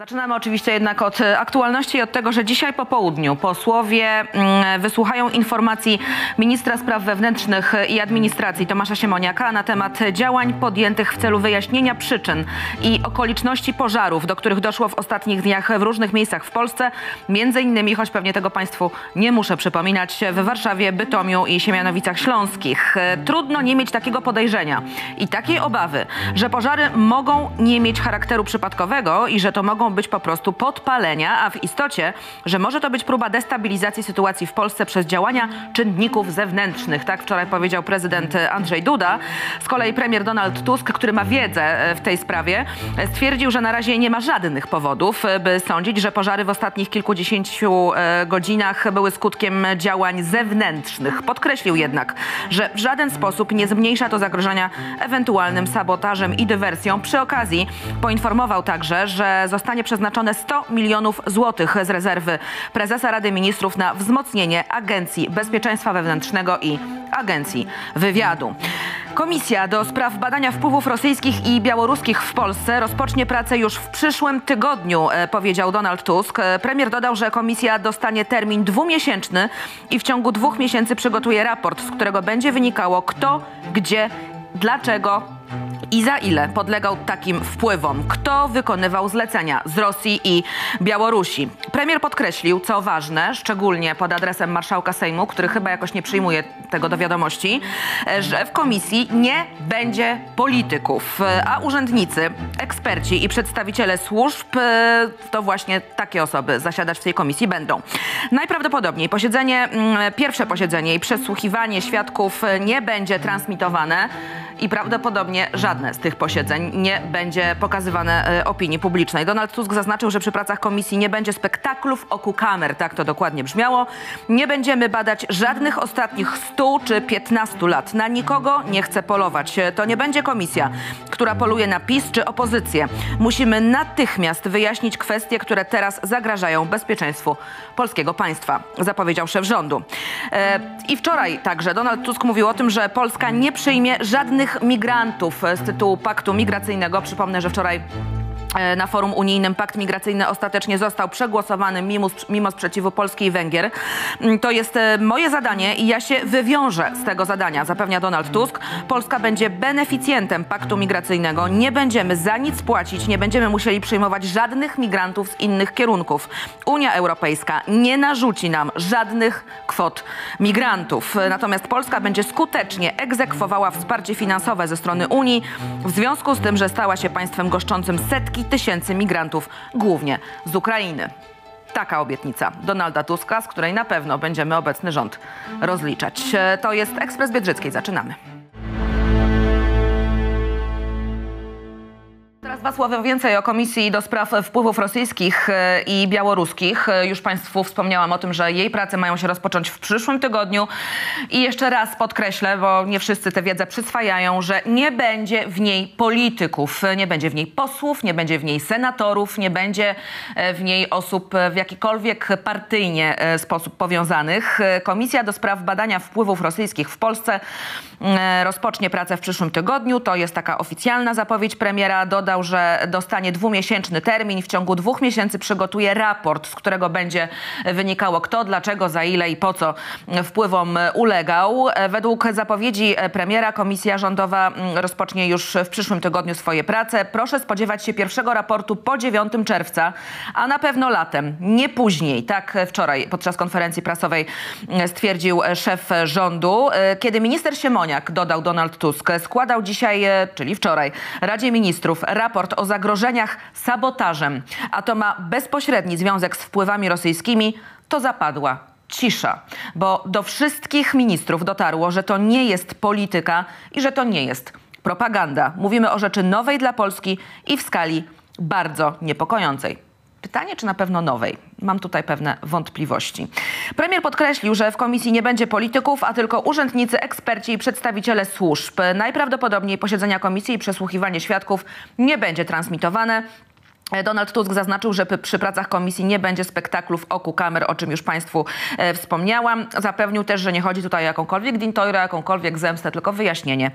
Zaczynamy oczywiście jednak od e, aktualności i od tego, że dzisiaj po południu posłowie mm, wysłuchają informacji ministra spraw wewnętrznych i administracji Tomasza Siemoniaka na temat działań podjętych w celu wyjaśnienia przyczyn i okoliczności pożarów, do których doszło w ostatnich dniach w różnych miejscach w Polsce. Między innymi, choć pewnie tego Państwu nie muszę przypominać, w Warszawie, Bytomiu i Siemianowicach Śląskich. E, Trudno nie mieć takiego podejrzenia i takiej obawy, że pożary mogą nie mieć charakteru przypadkowego i że to mogą być po prostu podpalenia, a w istocie, że może to być próba destabilizacji sytuacji w Polsce przez działania czynników zewnętrznych. Tak wczoraj powiedział prezydent Andrzej Duda. Z kolei premier Donald Tusk, który ma wiedzę e, w tej sprawie, e, stwierdził, że na razie nie ma żadnych powodów, e, by sądzić, że pożary w ostatnich kilkudziesięciu godzinach były skutkiem działań zewnętrznych. Podkreślił jednak, że w żaden sposób nie zmniejsza to zagrożenia ewentualnym sabotażem i dywersją. Przy okazji poinformował także, że zostanie przeznaczone 100 milionów złotych z rezerwy prezesa Rady Ministrów na wzmocnienie Agencji Bezpieczeństwa Wewnętrznego i Agencji Wywiadu. Komisja do spraw badania wpływów rosyjskich i białoruskich w Polsce rozpocznie pracę już w przyszłym tygodniu, e, powiedział Donald Tusk. E, Premier dodał, że komisja dostanie termin dwumiesięczny i w ciągu dwóch miesięcy przygotuje raport, z którego będzie wynikało kto, gdzie, dlaczego i za ile podlegał takim wpływom? Kto wykonywał zlecenia z Rosji i Białorusi? Premier podkreślił, co ważne, szczególnie pod adresem marszałka Sejmu, który chyba jakoś nie przyjmuje tego do wiadomości, e, że w komisji nie będzie polityków, e, a urzędnicy, eksperci i przedstawiciele służb e, to właśnie takie osoby zasiadać w tej komisji będą. Najprawdopodobniej posiedzenie, mm, pierwsze posiedzenie i przesłuchiwanie świadków nie będzie transmitowane i prawdopodobnie żadne z tych posiedzeń nie będzie pokazywane e, opinii publicznej. Donald Tusk zaznaczył, że przy pracach komisji nie będzie spektaklów oku kamer, tak to dokładnie brzmiało. Nie będziemy badać żadnych ostatnich 100 czy 15 lat. Na nikogo nie chcę polować. To nie będzie komisja, która poluje na PiS czy opozycję. Musimy natychmiast wyjaśnić kwestie, które teraz zagrażają bezpieczeństwu polskiego państwa, zapowiedział szef rządu. E, I wczoraj także Donald Tusk mówił o tym, że Polska nie przyjmie żadnych migrantów z tytułu paktu migracyjnego. Przypomnę, że wczoraj na forum unijnym pakt migracyjny ostatecznie został przegłosowany mimo, mimo sprzeciwu Polski i Węgier. Mm, To jest e, moje zadanie i ja się wywiążę z tego zadania, zapewnia Donald Tusk. Polska będzie beneficjentem paktu migracyjnego. Nie będziemy za nic płacić, nie będziemy musieli przyjmować żadnych migrantów z innych kierunków. Unia Europejska nie narzuci nam żadnych kwot migrantów. E, Natomiast Polska będzie skutecznie egzekwowała wsparcie finansowe ze strony Unii w związku z tym, że stała się państwem goszczącym setki tysięcy migrantów, głównie z Ukrainy. Taka obietnica Donalda Tuska, z której na pewno będziemy obecny rząd rozliczać. To jest Ekspres Biedrzyckiej. Zaczynamy. Dwa słowa więcej o Komisji do Spraw Wpływów Rosyjskich e, i Białoruskich. E, Już Państwu wspomniałam o tym, że jej prace mają się rozpocząć w przyszłym tygodniu. I jeszcze raz podkreślę, bo nie wszyscy tę wiedzę przyswajają, że nie będzie w niej polityków, nie będzie w niej posłów, nie będzie w niej senatorów, nie będzie e, w niej osób w jakikolwiek partyjnie e, sposób powiązanych. E, Komisja do Spraw Badania Wpływów Rosyjskich w Polsce e, rozpocznie pracę w przyszłym tygodniu. To jest taka oficjalna zapowiedź premiera. Dodał, że dostanie dwumiesięczny termin. W ciągu dwóch miesięcy przygotuje raport, z którego będzie wynikało kto, dlaczego, za ile i po co wpływom ulegał. Według zapowiedzi premiera komisja rządowa mm, rozpocznie już w przyszłym tygodniu swoje prace. Proszę spodziewać się pierwszego raportu po 9 czerwca, a na pewno latem, nie później. Tak wczoraj podczas konferencji prasowej mm, stwierdził szef rządu. E, Kiedy minister Siemoniak, dodał Donald Tusk, składał dzisiaj, e, czyli wczoraj, Radzie Ministrów raport o zagrożeniach sabotażem, a to ma bezpośredni związek z wpływami rosyjskimi, to zapadła cisza, bo do wszystkich ministrów dotarło, że to nie jest polityka i że to nie jest propaganda. Mówimy o rzeczy nowej dla Polski i w skali bardzo niepokojącej. Pytanie, czy na pewno nowej? Mam tutaj pewne wątpliwości. Premier podkreślił, że w komisji nie będzie polityków, a tylko urzędnicy, eksperci i przedstawiciele służb. Najprawdopodobniej posiedzenia komisji i przesłuchiwanie świadków nie będzie transmitowane. Donald Tusk zaznaczył, że przy pracach komisji nie będzie spektaklu w oku kamer, o czym już Państwu e, wspomniałam. Zapewnił też, że nie chodzi tutaj o jakąkolwiek dintojrę, jakąkolwiek zemstę, tylko wyjaśnienie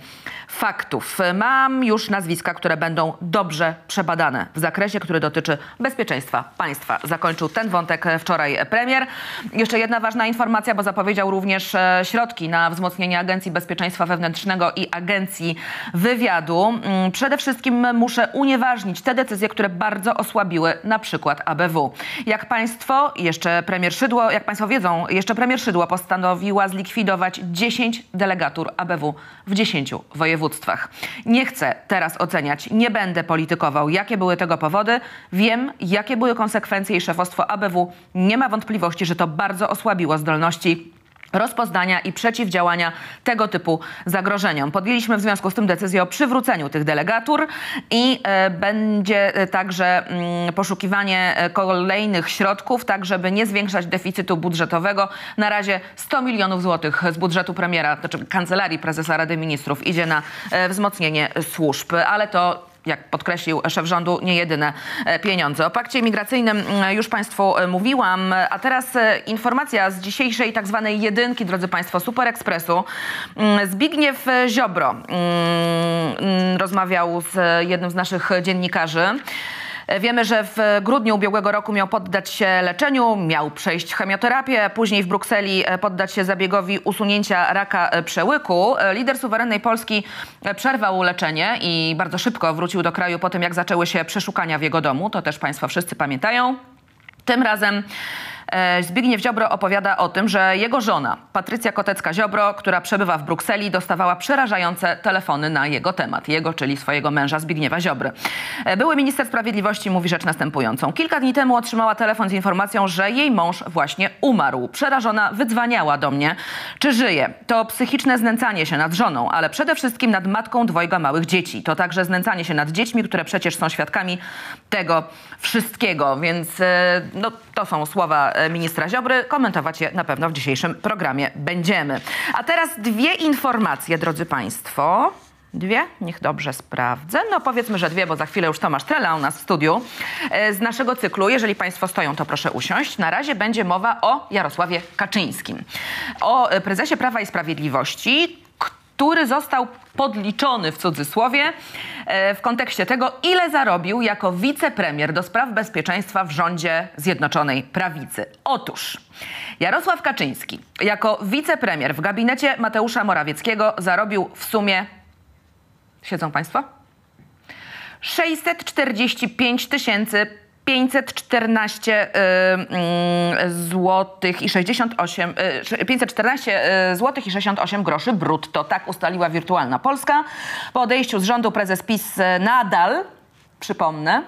faktów. Mam już nazwiska, które będą dobrze przebadane w zakresie, który dotyczy bezpieczeństwa państwa. Zakończył ten wątek wczoraj premier. Jeszcze jedna ważna informacja, bo zapowiedział również e, środki na wzmocnienie Agencji Bezpieczeństwa Wewnętrznego i Agencji Wywiadu. Mm, Przede wszystkim muszę unieważnić te decyzje, które bardzo osłabiły na przykład ABW. Jak Państwo, jeszcze premier Szydło, jak Państwo wiedzą, jeszcze premier Szydło postanowiła zlikwidować 10 delegatur ABW w 10 województwach. Nie chcę teraz oceniać, nie będę politykował, jakie były tego powody. Wiem, jakie były konsekwencje i szefostwo ABW nie ma wątpliwości, że to bardzo osłabiło zdolności rozpoznania i przeciwdziałania tego typu zagrożeniom. Podjęliśmy w związku z tym decyzję o przywróceniu tych delegatur i e, będzie e, także mm, poszukiwanie e, kolejnych środków, tak żeby nie zwiększać deficytu budżetowego. Na razie 100 milionów złotych z budżetu premiera, znaczy Kancelarii Prezesa Rady Ministrów idzie na e, wzmocnienie służb, ale to jak podkreślił szef rządu, nie jedyne e, pieniądze. O pakcie migracyjnym mm, już Państwu e, mówiłam, a teraz e, informacja z dzisiejszej tak zwanej jedynki, drodzy Państwo, Super Expressu. Mm, Zbigniew Ziobro mm, rozmawiał z jednym z naszych dziennikarzy. Wiemy, że w grudniu ubiegłego roku miał poddać się leczeniu, miał przejść chemioterapię, później w Brukseli poddać się zabiegowi usunięcia raka przełyku. Lider suwerennej Polski przerwał leczenie i bardzo szybko wrócił do kraju po tym, jak zaczęły się przeszukania w jego domu. To też Państwo wszyscy pamiętają. Tym razem e, Zbigniew Ziobro opowiada o tym, że jego żona, Patrycja Kotecka-Ziobro, która przebywa w Brukseli, dostawała przerażające telefony na jego temat. Jego, czyli swojego męża Zbigniewa Ziobry. E, Były minister sprawiedliwości mówi rzecz następującą. Kilka dni temu otrzymała telefon z informacją, że jej mąż właśnie umarł. Przerażona wydzwaniała do mnie, czy żyje. To psychiczne znęcanie się nad żoną, ale przede wszystkim nad matką dwojga małych dzieci. To także znęcanie się nad dziećmi, które przecież są świadkami tego wszystkiego. Więc e, no, to są słowa e, ministra Ziobry. Komentować je na pewno w dzisiejszym programie będziemy. A teraz dwie informacje, drodzy Państwo. Dwie? Niech dobrze sprawdzę. No powiedzmy, że dwie, bo za chwilę już Tomasz Trela u nas w studiu. E, Z naszego cyklu, jeżeli Państwo stoją, to proszę usiąść. Na razie będzie mowa o Jarosławie Kaczyńskim. O e, prezesie Prawa i Sprawiedliwości, który został podliczony w cudzysłowie e, w kontekście tego, ile zarobił jako wicepremier do spraw bezpieczeństwa w rządzie Zjednoczonej Prawicy. Otóż Jarosław Kaczyński jako wicepremier w gabinecie Mateusza Morawieckiego zarobił w sumie, siedzą Państwo? 645 tysięcy 514 złotych i 68 y, 514 y, złotych i 68 groszy brutto. Tak ustaliła Wirtualna Polska. Po odejściu z rządu prezes PiS y, nadal, przypomnę,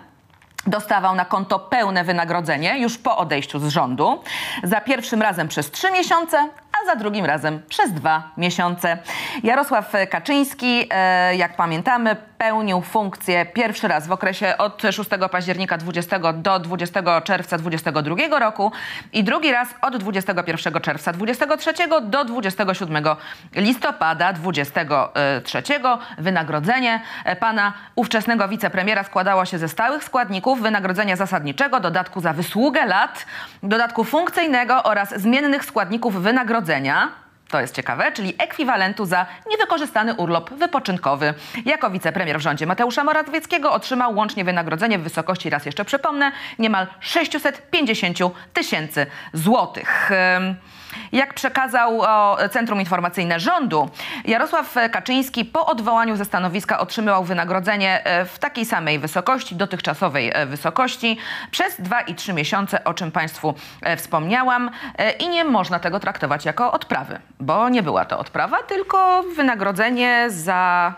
dostawał na konto pełne wynagrodzenie już po odejściu z rządu. Za pierwszym razem przez trzy miesiące, a za drugim razem przez dwa miesiące. Jarosław Kaczyński, e, jak pamiętamy, pełnił funkcję pierwszy raz w okresie od 6 października 20 do 20 czerwca 22 roku i drugi raz od 21 czerwca 23 do 27 listopada 23. Wynagrodzenie pana ówczesnego wicepremiera składało się ze stałych składników wynagrodzenia zasadniczego, dodatku za wysługę lat, dodatku funkcyjnego oraz zmiennych składników wynagrodzenia. To jest ciekawe, czyli ekwiwalentu za niewykorzystany urlop wypoczynkowy. Jako wicepremier w rządzie Mateusza Morawieckiego otrzymał łącznie wynagrodzenie w wysokości, raz jeszcze przypomnę, niemal 650 tysięcy złotych. Jak przekazał Centrum Informacyjne Rządu, Jarosław Kaczyński po odwołaniu ze stanowiska otrzymywał wynagrodzenie e, w takiej samej wysokości, dotychczasowej e, wysokości, przez 2 i 3 miesiące, o czym Państwu e, wspomniałam. I nie można tego traktować jako odprawy, bo nie była to odprawa, tylko wynagrodzenie za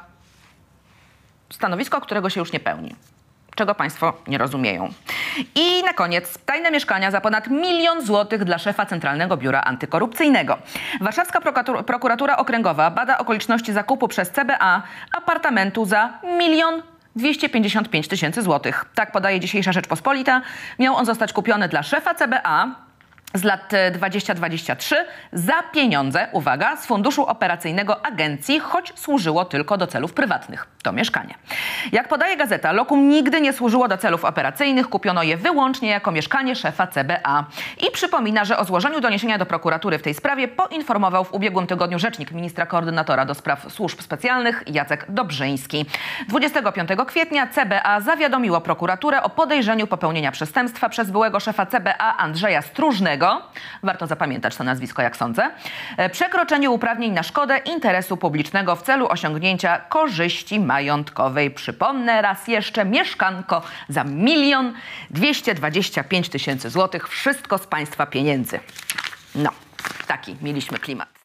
stanowisko, którego się już nie pełni. Czego Państwo nie rozumieją. I na koniec tajne mieszkania za ponad milion złotych dla szefa Centralnego Biura Antykorupcyjnego. Warszawska prokuratura, prokuratura Okręgowa bada okoliczności zakupu przez CBA apartamentu za milion 255 tysięcy złotych. Tak podaje dzisiejsza Rzeczpospolita. Miał on zostać kupiony dla szefa CBA z lat e, 2023 za pieniądze, uwaga, z funduszu operacyjnego agencji, choć służyło tylko do celów prywatnych. To mieszkanie. Jak podaje gazeta, lokum nigdy nie służyło do celów operacyjnych, kupiono je wyłącznie jako mieszkanie szefa CBA. I przypomina, że o złożeniu doniesienia do prokuratury w tej sprawie poinformował w ubiegłym tygodniu rzecznik ministra koordynatora do spraw służb specjalnych Jacek Dobrzyński. 25 kwietnia CBA zawiadomiło prokuraturę o podejrzeniu popełnienia przestępstwa przez byłego szefa CBA Andrzeja Stróżnego, warto zapamiętać to nazwisko, jak sądzę, e, przekroczeniu uprawnień na szkodę interesu publicznego w celu osiągnięcia korzyści majątkowej. Przypomnę raz jeszcze, mieszkanko za milion dwieście dwadzieścia pięć tysięcy złotych, wszystko z państwa pieniędzy. No, taki mieliśmy klimat.